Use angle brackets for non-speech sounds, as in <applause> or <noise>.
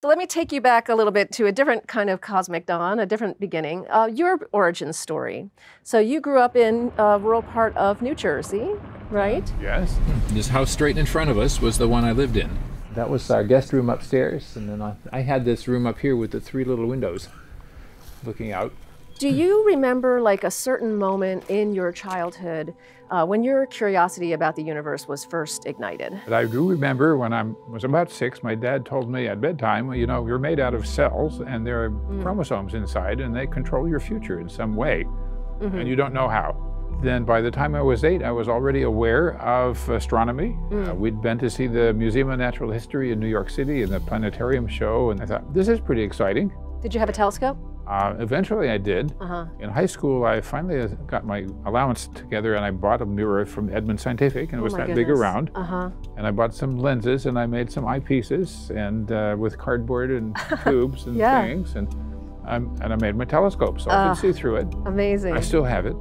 So let me take you back a little bit to a different kind of cosmic dawn, a different beginning. Uh, your origin story. So you grew up in a rural part of New Jersey, right? Yes. This house straight in front of us was the one I lived in. That was our guest room upstairs, and then I, I had this room up here with the three little windows looking out. Do you remember like a certain moment in your childhood uh, when your curiosity about the universe was first ignited? But I do remember when I was about six, my dad told me at bedtime, you know, you're made out of cells and there are mm. chromosomes inside and they control your future in some way, mm-hmm. and you don't know how. Then by the time I was eight, I was already aware of astronomy. Mm. Uh, we'd been to see the Museum of Natural History in New York City and the planetarium show, and I thought, this is pretty exciting. Did you have a telescope? Uh, eventually, I did. Uh-huh. In high school, I finally got my allowance together, and I bought a mirror from Edmund Scientific, and it oh was that goodness. big around. Uh-huh. And I bought some lenses, and I made some eyepieces, and uh, with cardboard and <laughs> tubes and yeah. things, and and I made my telescope, so uh, I could see through it. Amazing. I still have it.